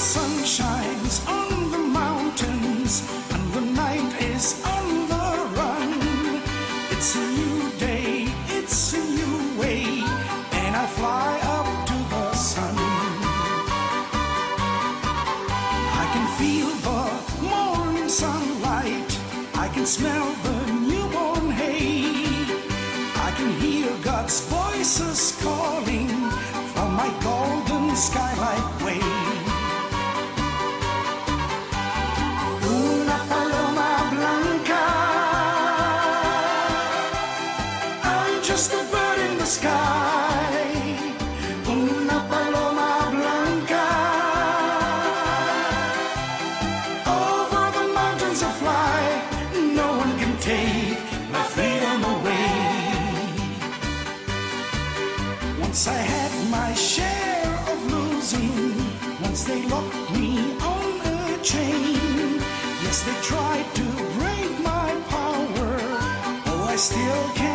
sun shines on the mountains and the night is on the run. It's a new day, it's a new way, and I fly up to the sun. I can feel the morning sunlight, I can smell the newborn hay, I can hear God's voices call. just a bird in the sky. Una paloma blanca. Over the mountains I fly. No one can take my freedom away. Once I had my share of losing. Once they locked me on a chain. Yes, they tried to break my power. Oh, I still can't.